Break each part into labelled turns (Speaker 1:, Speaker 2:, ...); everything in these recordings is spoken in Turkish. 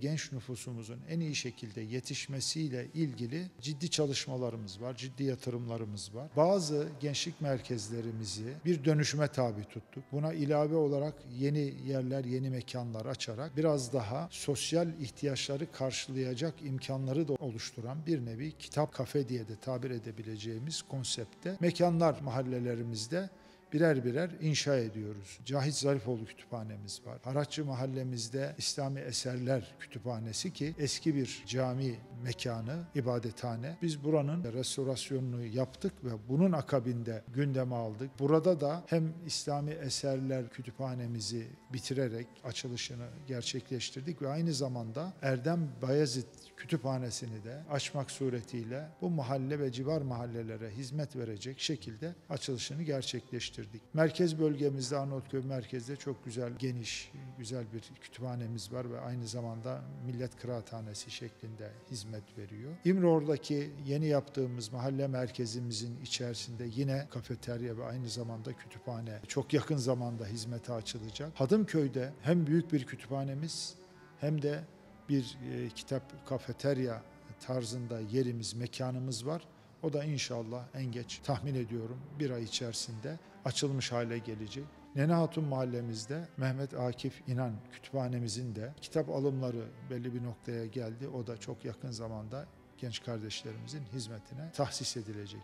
Speaker 1: genç nüfusumuzun en iyi şekilde yetişmesiyle ilgili ciddi çalışmalarımız var, ciddi yatırımlarımız var. Bazı gençlik merkezlerimizi bir dönüşüme tabi tuttuk. Buna ilave olarak yeni yerler, yeni mekanlar açarak biraz daha sosyal ihtiyaçları karşılayacak imkanları da oluşturan bir nevi kitap kafe diye de tabir edebileceğimiz konsepte mekanlar mahallelerimizde birer birer inşa ediyoruz. Cahit Zarifoğlu Kütüphanemiz var. Haratçı mahallemizde İslami Eserler Kütüphanesi ki eski bir cami mekanı, ibadethane. Biz buranın restorasyonunu yaptık ve bunun akabinde gündeme aldık. Burada da hem İslami Eserler Kütüphanemizi bitirerek açılışını gerçekleştirdik ve aynı zamanda Erdem Bayezid Kütüphanesini de açmak suretiyle bu mahalle ve civar mahallelere hizmet verecek şekilde açılışını gerçekleştirdik. Merkez bölgemizde Arnavutköy merkezde çok güzel, geniş, güzel bir kütüphanemiz var ve aynı zamanda Millet Kıraathanesi şeklinde hizmet veriyor. İmroğlu'daki yeni yaptığımız mahalle merkezimizin içerisinde yine kafeterya ve aynı zamanda kütüphane çok yakın zamanda hizmete açılacak. Hadımköy'de hem büyük bir kütüphanemiz hem de bir e, kitap kafeterya tarzında yerimiz, mekanımız var. O da inşallah en geç tahmin ediyorum bir ay içerisinde açılmış hale gelecek. Nene Hatun mahallemizde Mehmet Akif İnan kütüphanemizin de kitap alımları belli bir noktaya geldi. O da çok yakın zamanda genç kardeşlerimizin hizmetine tahsis edilecek.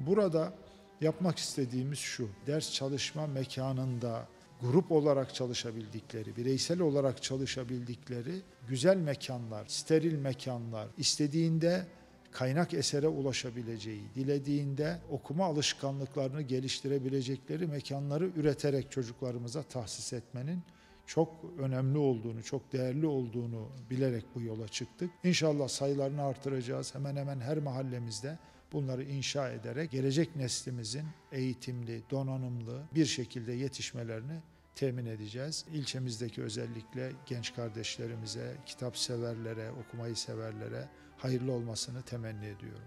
Speaker 1: Burada yapmak istediğimiz şu, ders çalışma mekanında grup olarak çalışabildikleri, bireysel olarak çalışabildikleri güzel mekanlar, steril mekanlar, istediğinde kaynak esere ulaşabileceği, dilediğinde okuma alışkanlıklarını geliştirebilecekleri mekanları üreterek çocuklarımıza tahsis etmenin çok önemli olduğunu, çok değerli olduğunu bilerek bu yola çıktık. İnşallah sayılarını artıracağız. Hemen hemen her mahallemizde bunları inşa ederek gelecek neslimizin eğitimli, donanımlı bir şekilde yetişmelerini temin edeceğiz. İlçemizdeki özellikle genç kardeşlerimize, kitap severlere, okumayı severlere hayırlı olmasını temenni ediyorum.